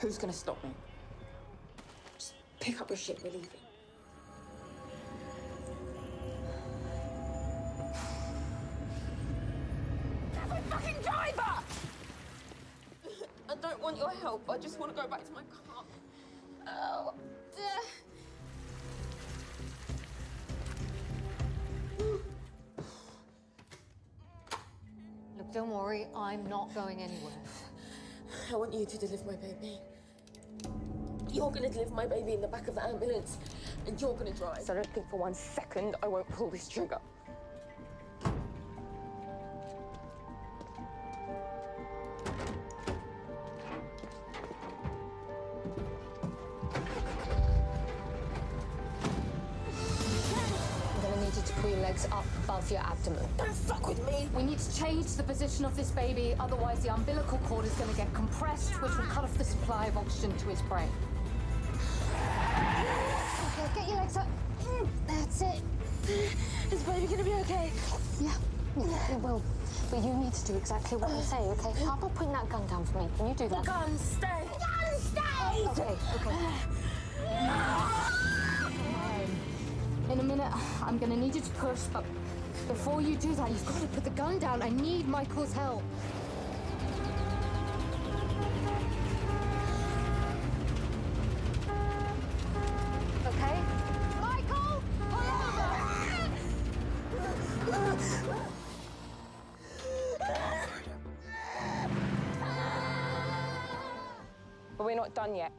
Who's gonna stop me? Just pick up your shit, we're leaving. fucking driver! I don't want your help. I just want to go back to my car. Oh, dear. Look, don't worry, I'm not going anywhere. I want you to deliver my baby. You're gonna deliver my baby in the back of the ambulance, and you're gonna drive. So I don't think for one second I won't pull this trigger. Gonna need you to pull your legs up above your abdomen. Don't fuck with me! We need to change the position of this baby, otherwise the umbilical cord is going to get compressed, which will cut off the supply of oxygen to his brain. Okay, get your legs up. Mm, That's it. Is baby gonna be okay? Yeah, yeah, it will. But you need to do exactly what I say, okay? About putting that gun down for me? Can you do that? Gun, stay! Gun, stay! Okay, okay. In a minute, I'm gonna need you to push, but before you do that, you've got to put the gun down. I need Michael's help. Okay? Michael! Pull over! But we're not done yet.